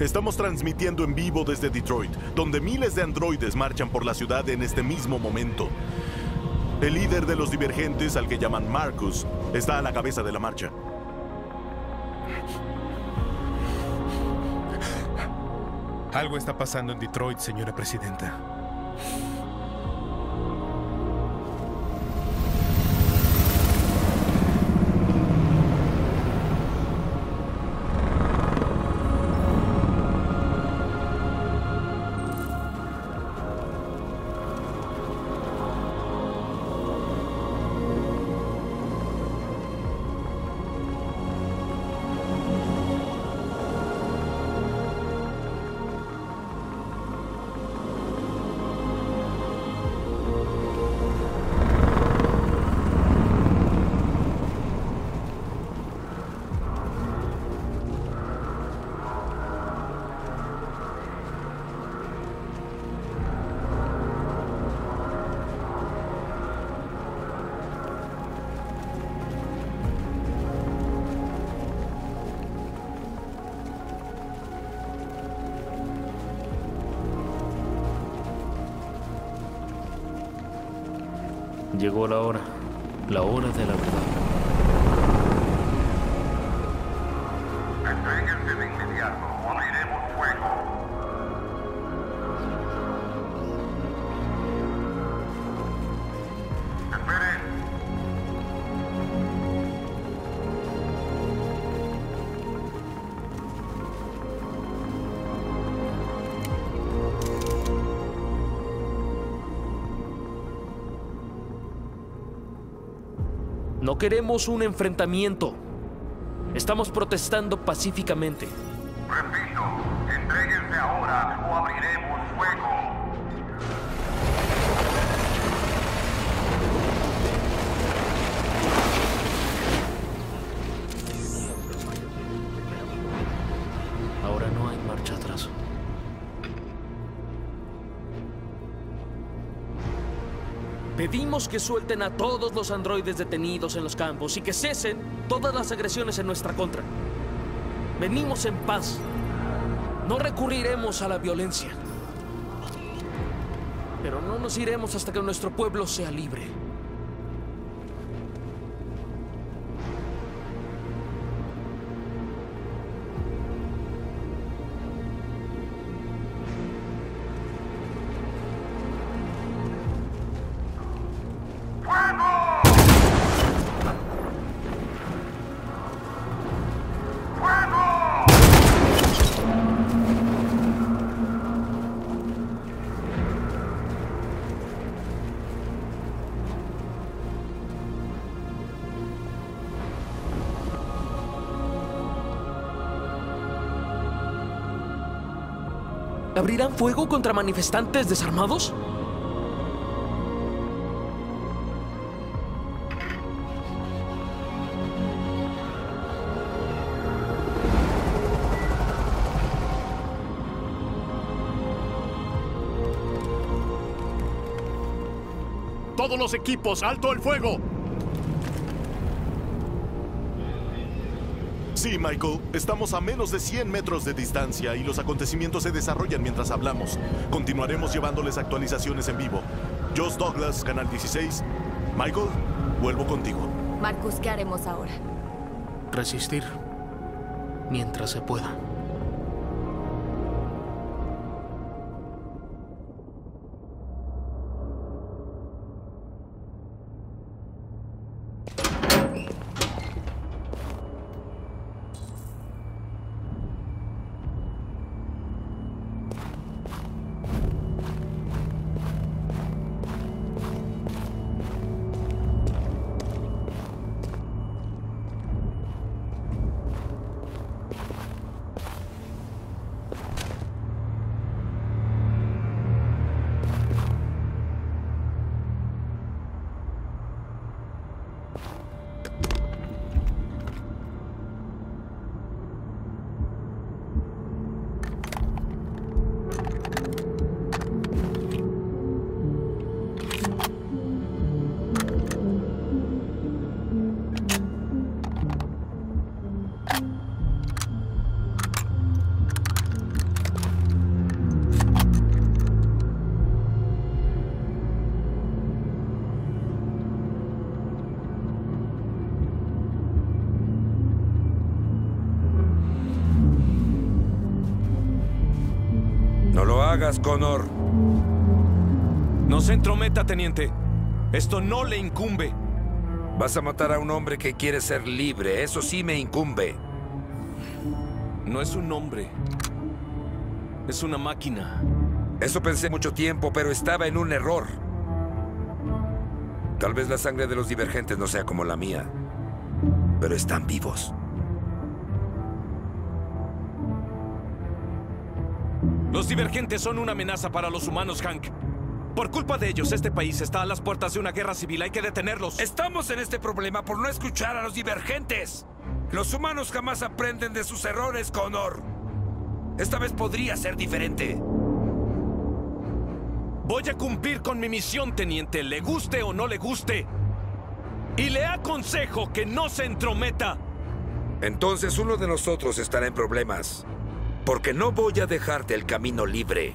Estamos transmitiendo en vivo desde Detroit, donde miles de androides marchan por la ciudad en este mismo momento. El líder de los divergentes, al que llaman Marcus, está a la cabeza de la marcha. Algo está pasando en Detroit, señora presidenta. Llegó la hora, la hora de la verdad. Queremos un enfrentamiento. Estamos protestando pacíficamente. Repito, entréguense ahora o abriremos fuego. Pedimos que suelten a todos los androides detenidos en los campos y que cesen todas las agresiones en nuestra contra. Venimos en paz. No recurriremos a la violencia. Pero no nos iremos hasta que nuestro pueblo sea libre. ¿Abrirán fuego contra manifestantes desarmados? Todos los equipos, alto el fuego. Sí, Michael, estamos a menos de 100 metros de distancia y los acontecimientos se desarrollan mientras hablamos. Continuaremos llevándoles actualizaciones en vivo. Josh Douglas, Canal 16. Michael, vuelvo contigo. Marcus, ¿qué haremos ahora? Resistir mientras se pueda. Connor. No se entrometa, teniente. Esto no le incumbe. Vas a matar a un hombre que quiere ser libre. Eso sí me incumbe. No es un hombre. Es una máquina. Eso pensé mucho tiempo, pero estaba en un error. Tal vez la sangre de los divergentes no sea como la mía, pero están vivos. Los divergentes son una amenaza para los humanos, Hank. Por culpa de ellos, este país está a las puertas de una guerra civil. Hay que detenerlos. Estamos en este problema por no escuchar a los divergentes. Los humanos jamás aprenden de sus errores, Connor. Esta vez podría ser diferente. Voy a cumplir con mi misión, teniente, le guste o no le guste. Y le aconsejo que no se entrometa. Entonces uno de nosotros estará en problemas. Porque no voy a dejarte el camino libre.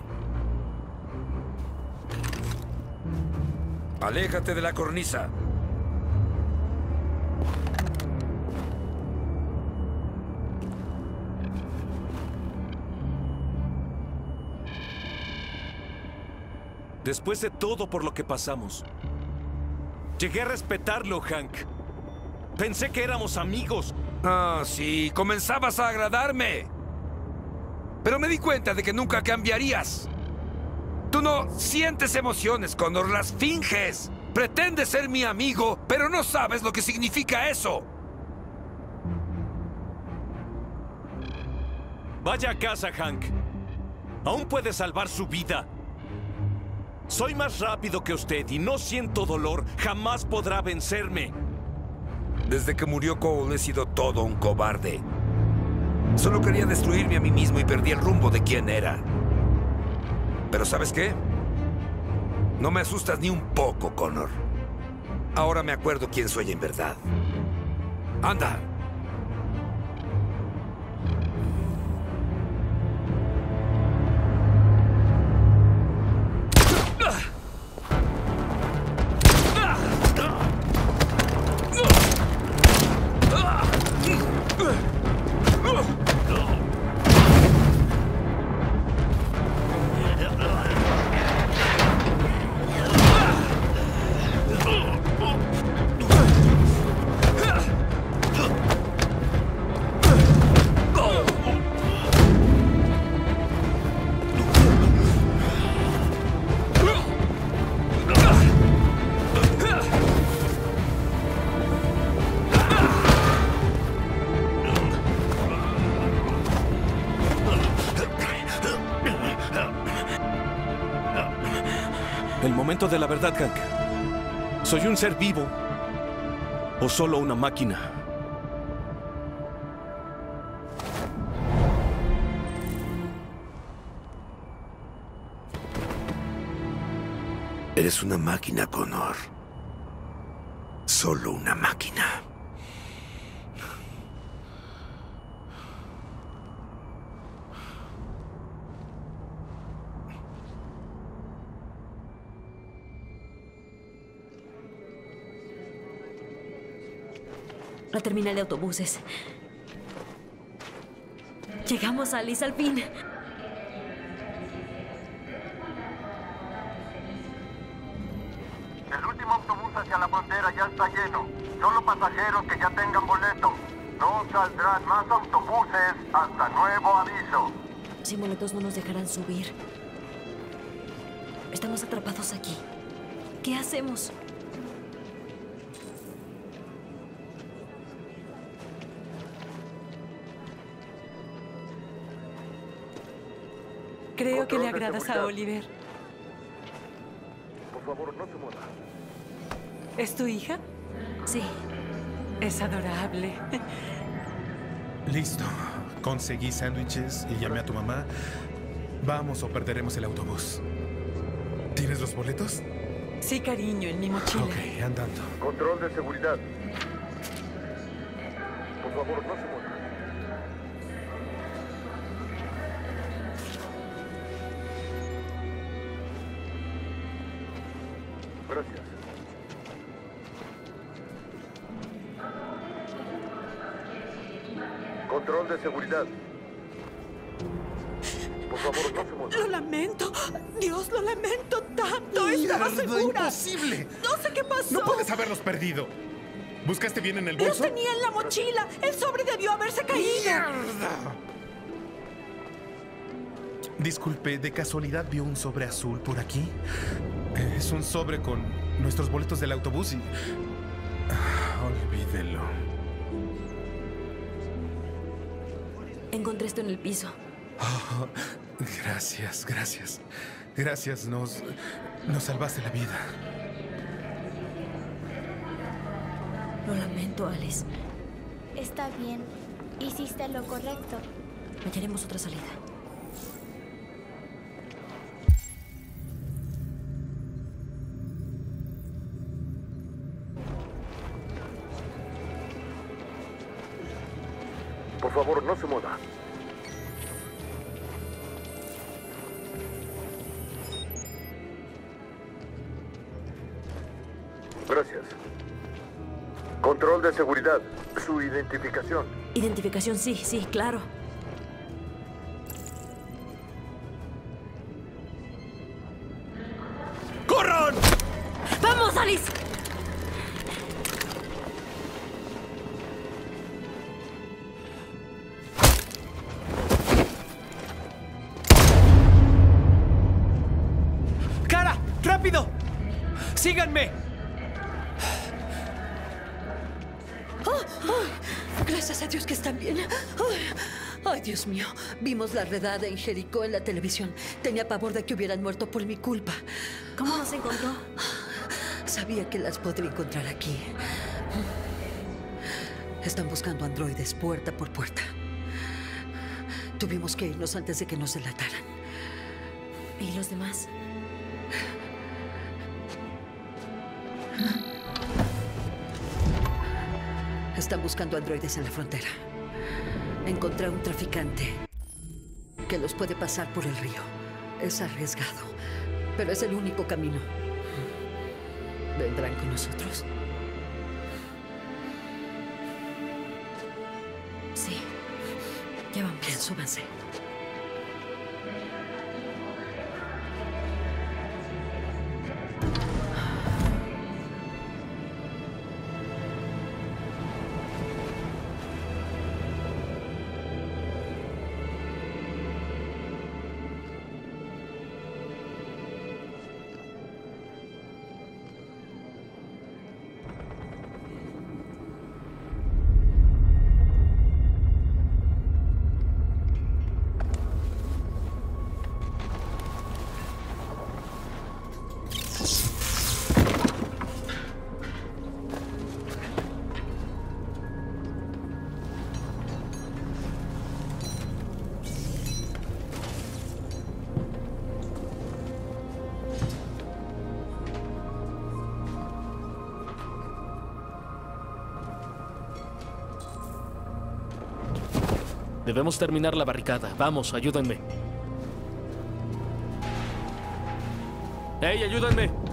Aléjate de la cornisa. Después de todo por lo que pasamos, llegué a respetarlo, Hank. Pensé que éramos amigos. Ah, sí, comenzabas a agradarme. Pero me di cuenta de que nunca cambiarías. Tú no sientes emociones, Connor, las finges. Pretendes ser mi amigo, pero no sabes lo que significa eso. Vaya a casa, Hank. Aún puede salvar su vida. Soy más rápido que usted y no siento dolor. Jamás podrá vencerme. Desde que murió Cole he sido todo un cobarde. Solo quería destruirme a mí mismo y perdí el rumbo de quién era. Pero ¿sabes qué? No me asustas ni un poco, Connor. Ahora me acuerdo quién soy en verdad. ¡Anda! De la verdad, Hank. ¿Soy un ser vivo o solo una máquina? Eres una máquina, Connor. Solo una máquina. Terminal de autobuses. Llegamos a Alice al fin. El último autobús hacia la frontera ya está lleno. Solo pasajeros que ya tengan boleto. No saldrán más autobuses hasta nuevo aviso. Sin boletos no nos dejarán subir. Estamos atrapados aquí. ¿Qué hacemos? Creo que le agradas a Oliver. Por favor, no se mueva. ¿Es tu hija? Sí. Es adorable. Listo. Conseguí sándwiches y llamé a tu mamá. Vamos o perderemos el autobús. ¿Tienes los boletos? Sí, cariño, en mi mochila. Ok, andando. Control de seguridad. Por favor, no se mueva. Gracias. Control de seguridad. Por favor, no se mueva. Lo lamento. Dios, lo lamento tanto. Estaba ¡Mierda, segura. imposible! No sé qué pasó. No puedes haberlos perdido. ¿Buscaste bien en el Los bolso? tenía en la mochila. El sobre debió haberse caído. ¡Mierda! Disculpe, ¿de casualidad vio un sobre azul por aquí? Es un sobre con nuestros boletos del autobús y... Ah, olvídelo. Encontré esto en el piso. Oh, gracias, gracias. Gracias, nos... nos salvaste la vida. Lo lamento, Alice. Está bien. Hiciste lo correcto. Hallaremos otra salida. Por favor, no se mueva. Gracias. Control de seguridad. Su identificación. Identificación, sí, sí, claro. La redada en Jericó en la televisión. Tenía pavor de que hubieran muerto por mi culpa. ¿Cómo nos encontró? Sabía que las podría encontrar aquí. Están buscando androides puerta por puerta. Tuvimos que irnos antes de que nos delataran. ¿Y los demás? Están buscando androides en la frontera. Encontré a un traficante que los puede pasar por el río. Es arriesgado, pero es el único camino. ¿Vendrán con nosotros? Sí. Ya vamos. Bien, súbanse. Debemos terminar la barricada. Vamos, ayúdenme. ¡Ey, ayúdenme!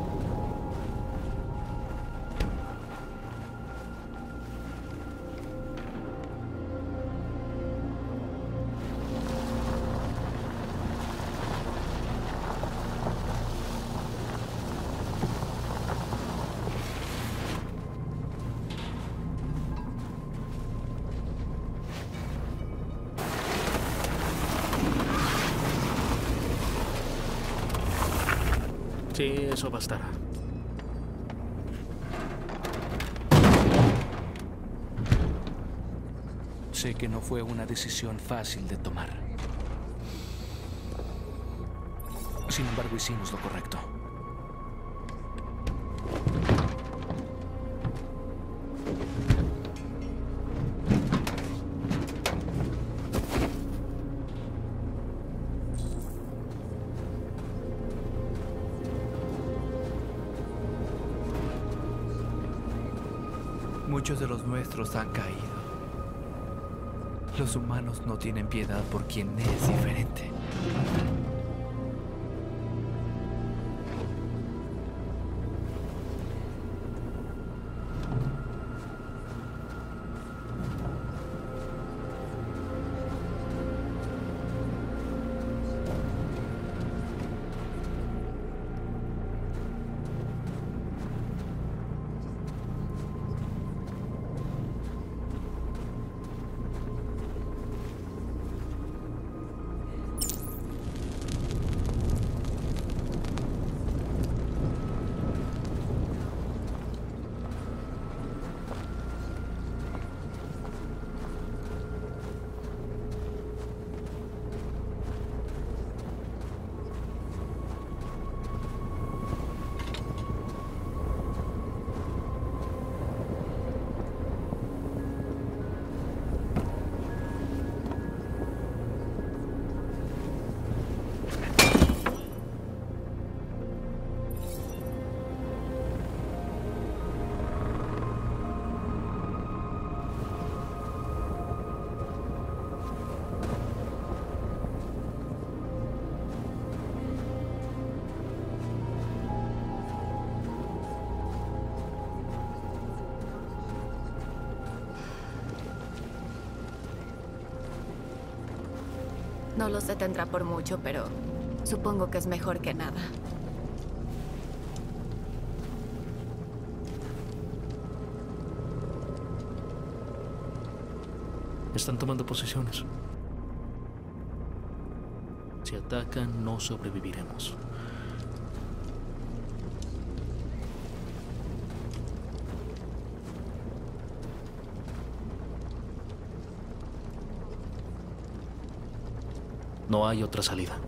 Fue una decisión fácil de tomar. Sin embargo, hicimos lo correcto. Muchos de los nuestros han caído. Los humanos no tienen piedad por quien es diferente. No los detendrá por mucho, pero supongo que es mejor que nada. Están tomando posiciones. Si atacan, no sobreviviremos. No hay otra salida.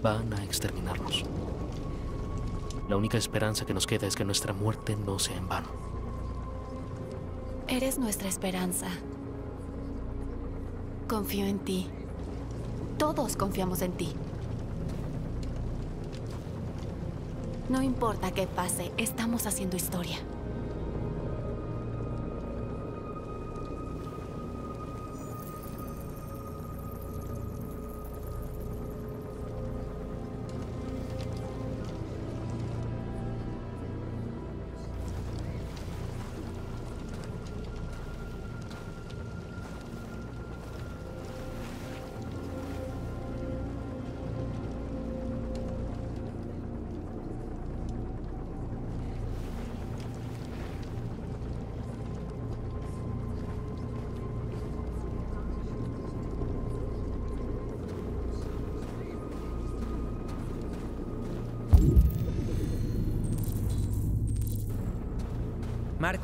Van a exterminarnos. La única esperanza que nos queda es que nuestra muerte no sea en vano. Eres nuestra esperanza. Confío en ti. Todos confiamos en ti. No importa qué pase, estamos haciendo historia.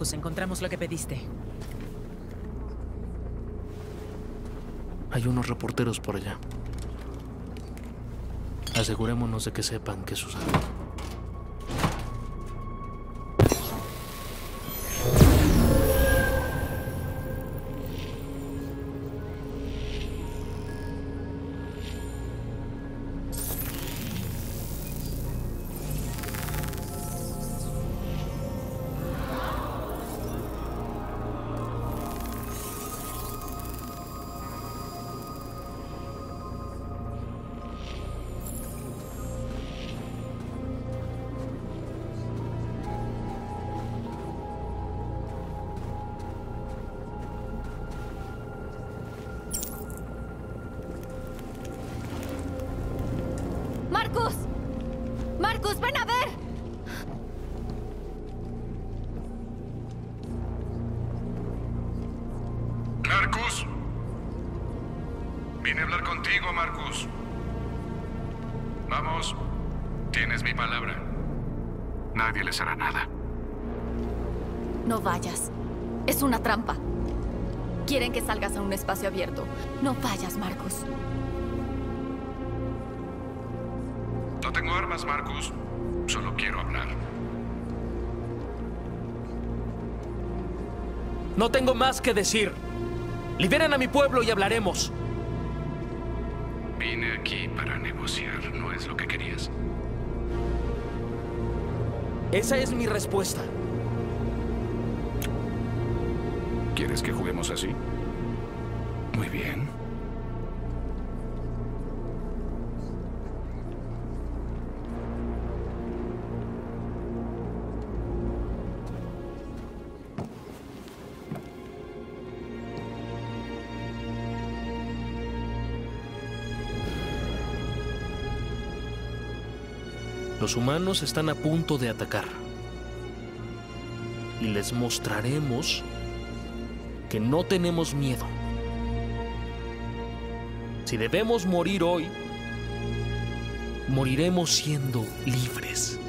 Encontramos lo que pediste. Hay unos reporteros por allá. Asegurémonos de que sepan qué sucede. Nadie les hará nada. No vayas. Es una trampa. Quieren que salgas a un espacio abierto. No vayas, Marcus. No tengo armas, Marcus. Solo quiero hablar. No tengo más que decir. Liberen a mi pueblo y hablaremos. Esa es mi respuesta. ¿Quieres que juguemos así? Muy bien. Los humanos están a punto de atacar. Y les mostraremos que no tenemos miedo. Si debemos morir hoy, moriremos siendo libres.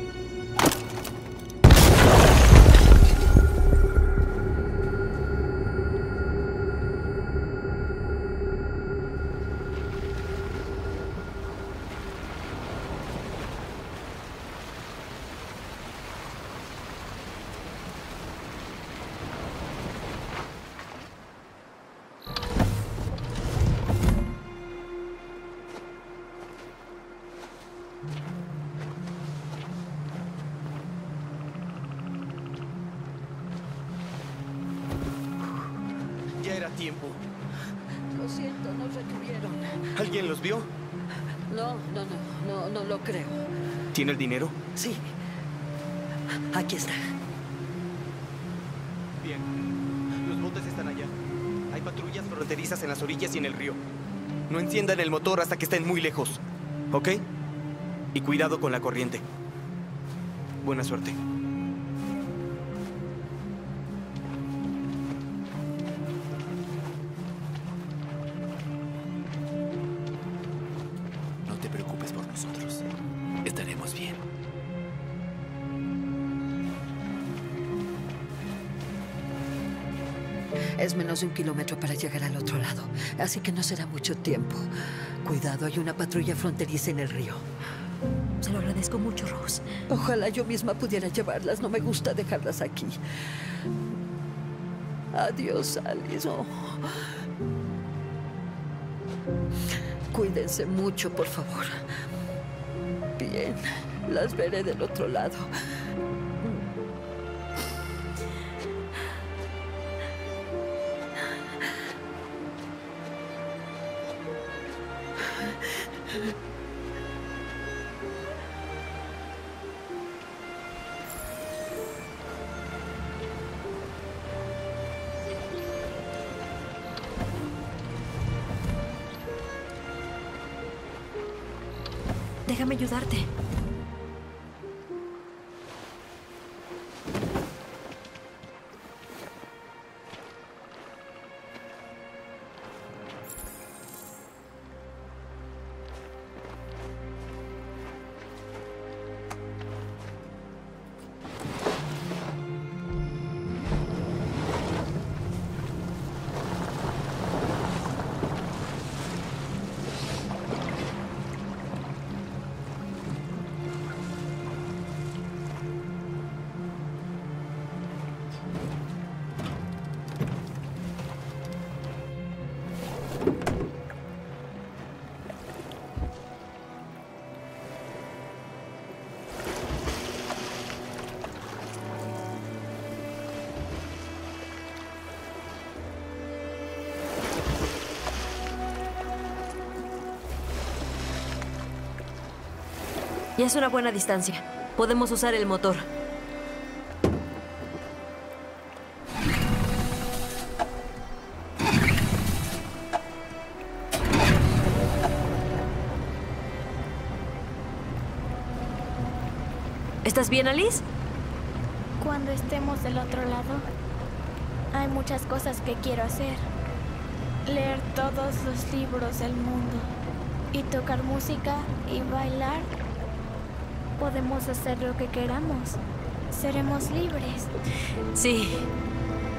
Tiempo. Lo siento, nos retuvieron. ¿Alguien los vio? No, no, no, no, no lo creo. ¿Tiene el dinero? Sí. Aquí está. Bien. Los botes están allá. Hay patrullas fronterizas en las orillas y en el río. No enciendan el motor hasta que estén muy lejos. ¿Ok? Y cuidado con la corriente. Buena suerte. Un kilómetro para llegar al otro lado, así que no será mucho tiempo. Cuidado, hay una patrulla fronteriza en el río. Se lo agradezco mucho, Rose. Ojalá yo misma pudiera llevarlas. No me gusta dejarlas aquí. Adiós, Alice. Oh. Cuídense mucho, por favor. Bien, las veré del otro lado. Ya es una buena distancia. Podemos usar el motor. ¿Estás bien, Alice? Cuando estemos del otro lado, hay muchas cosas que quiero hacer. Leer todos los libros del mundo y tocar música y bailar. Podemos hacer lo que queramos. Seremos libres, Sí.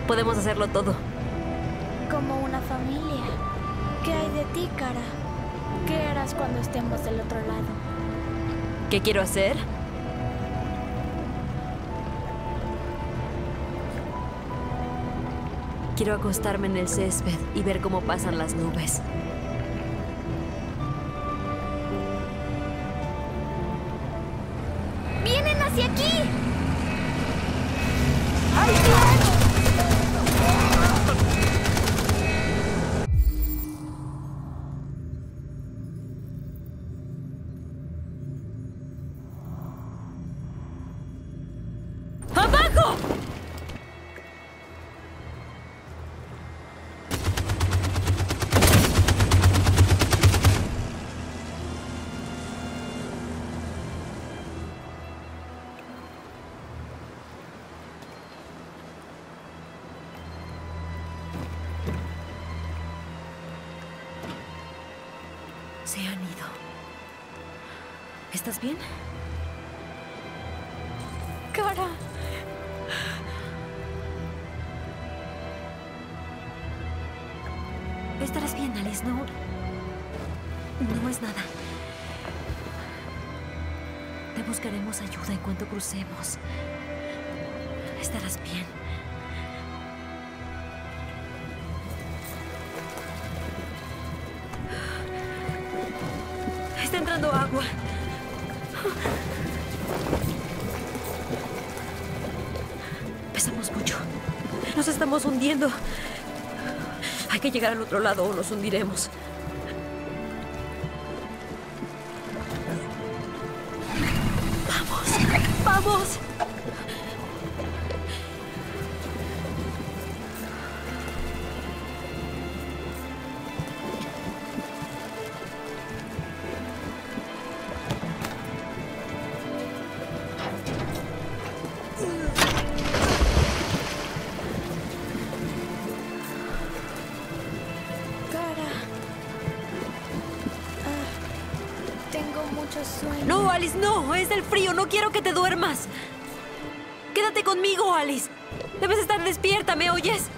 Podemos hacerlo todo. como una familia. ¿Qué hay de ti, cara? ¿Qué harás cuando estemos del otro lado? ¿Qué quiero hacer? Quiero acostarme en el césped y ver cómo pasan las nubes. Hacia aquí! ¡Abajo! ¿Estás bien? Cara. Estarás bien, Alice, ¿no? No es nada. Te buscaremos ayuda en cuanto crucemos. Estarás bien. Está entrando agua. Pesamos mucho. Nos estamos hundiendo. Hay que llegar al otro lado o nos hundiremos. ¡Vamos! ¡Vamos! Quiero que te duermas. Quédate conmigo, Alice. Debes estar despierta, ¿me oyes?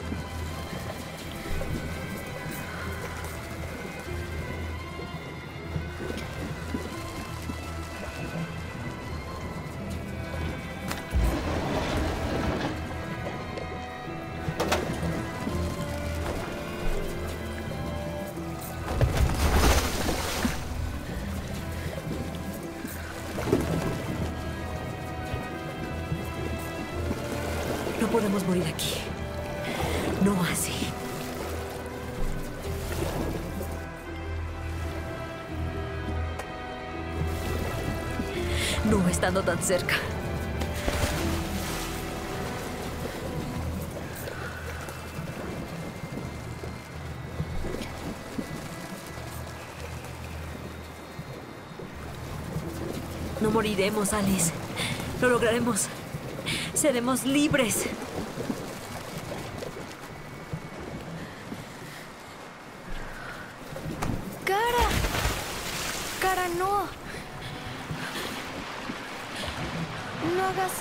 Podemos morir aquí. No así. No estando tan cerca. No moriremos, Alice. Lo lograremos. Seremos libres. ¡Cara! ¡Cara, no! No hagas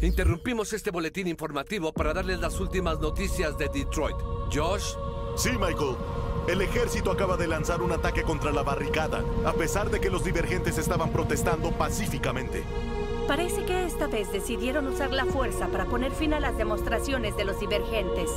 Interrumpimos este boletín informativo para darles las últimas noticias de Detroit. Josh. Sí, Michael. El ejército acaba de lanzar un ataque contra la barricada, a pesar de que los divergentes estaban protestando pacíficamente. Parece que esta vez decidieron usar la fuerza para poner fin a las demostraciones de los divergentes.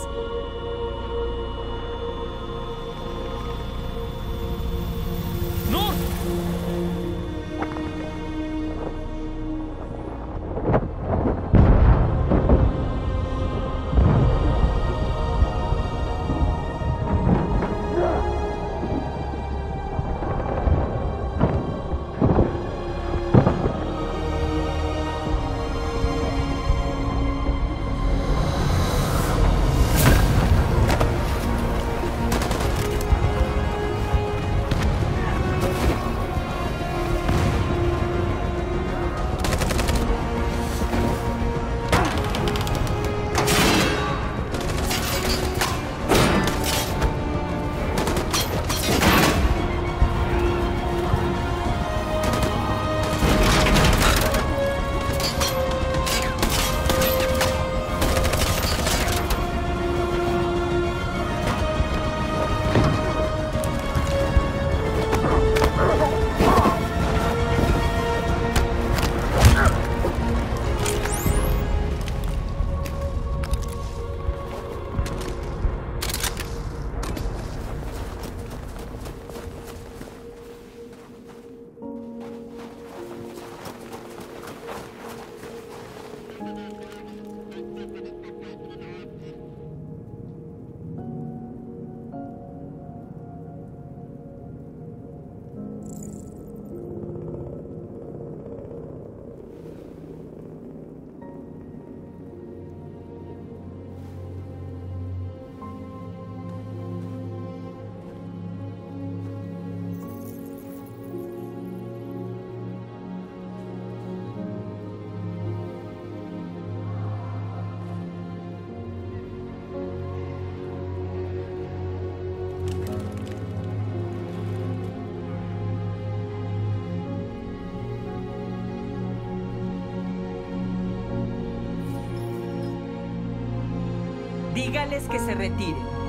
Dígales que se retiren.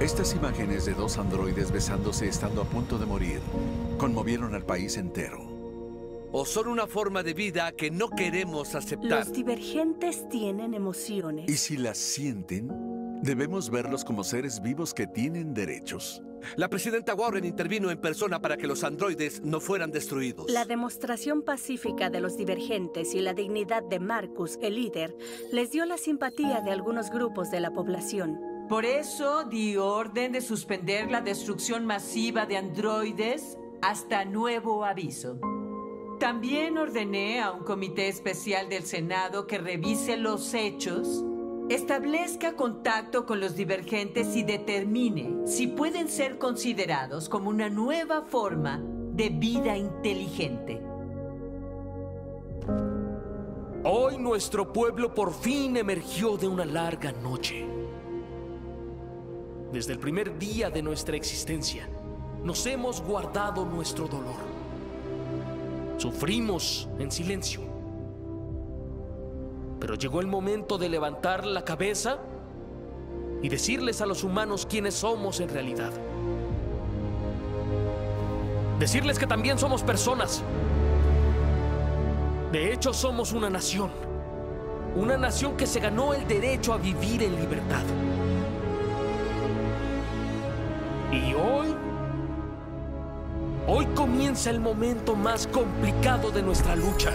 Estas imágenes de dos androides besándose estando a punto de morir conmovieron al país entero. O son una forma de vida que no queremos aceptar. Los divergentes tienen emociones. Y si las sienten, debemos verlos como seres vivos que tienen derechos. La presidenta Warren intervino en persona para que los androides no fueran destruidos. La demostración pacífica de los divergentes y la dignidad de Marcus, el líder, les dio la simpatía de algunos grupos de la población. Por eso di orden de suspender la destrucción masiva de androides hasta nuevo aviso. También ordené a un comité especial del Senado que revise los hechos, establezca contacto con los divergentes y determine si pueden ser considerados como una nueva forma de vida inteligente. Hoy nuestro pueblo por fin emergió de una larga noche. Desde el primer día de nuestra existencia, nos hemos guardado nuestro dolor. Sufrimos en silencio. Pero llegó el momento de levantar la cabeza y decirles a los humanos quiénes somos en realidad. Decirles que también somos personas. De hecho, somos una nación. Una nación que se ganó el derecho a vivir en libertad. Y hoy, hoy comienza el momento más complicado de nuestra lucha.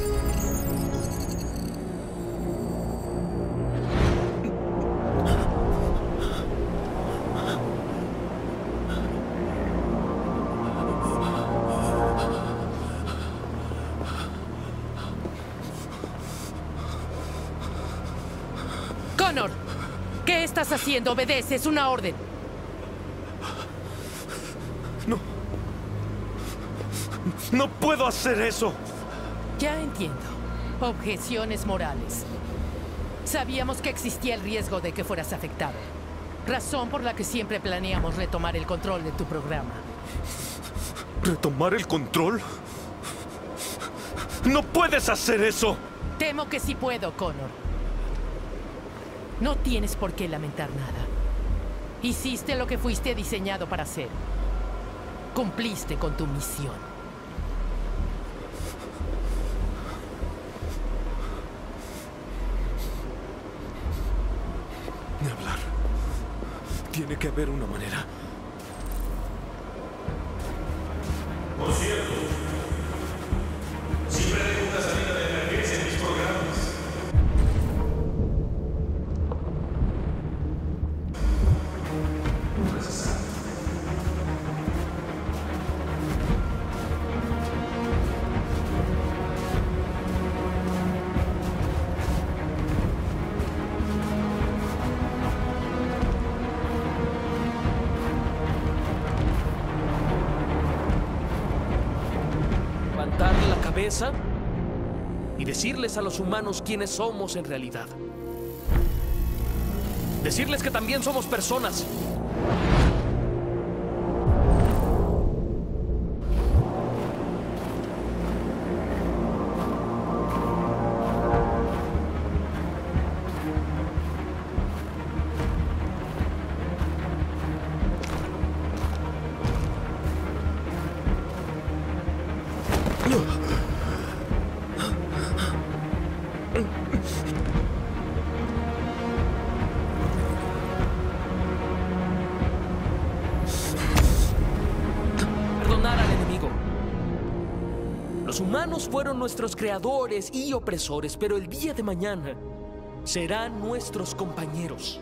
Obedece, es una orden. ¡No puedo hacer eso! Ya entiendo. Objeciones morales. Sabíamos que existía el riesgo de que fueras afectado. Razón por la que siempre planeamos retomar el control de tu programa. ¿Retomar el control? ¡No puedes hacer eso! Temo que sí puedo, Connor. No tienes por qué lamentar nada. Hiciste lo que fuiste diseñado para hacer. Cumpliste con tu misión. Ni hablar. Tiene que haber una manera. Por cierto, y decirles a los humanos quiénes somos en realidad. Decirles que también somos personas. Fueron nuestros creadores y opresores, pero el día de mañana serán nuestros compañeros.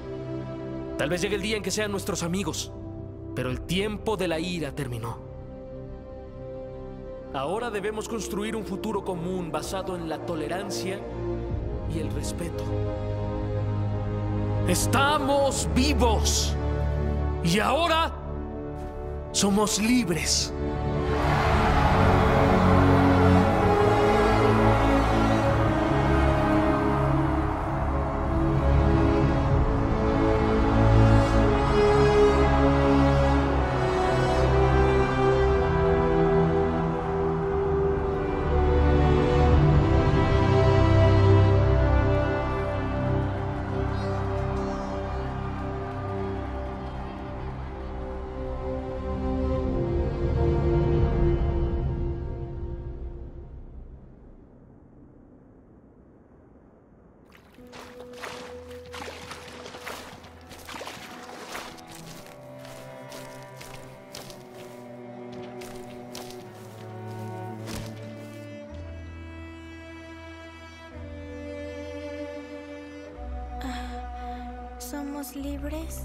Tal vez llegue el día en que sean nuestros amigos, pero el tiempo de la ira terminó. Ahora debemos construir un futuro común basado en la tolerancia y el respeto. Estamos vivos y ahora somos libres. somos libres?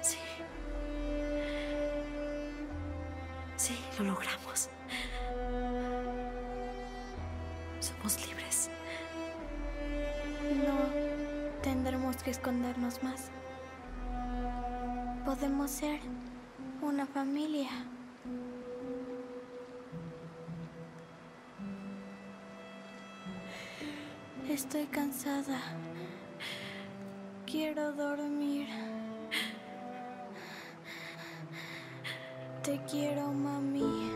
Sí. Sí, lo logramos. Somos libres. No tendremos que escondernos más. Podemos ser una familia. Estoy cansada. Quiero dormir. Te quiero, mami.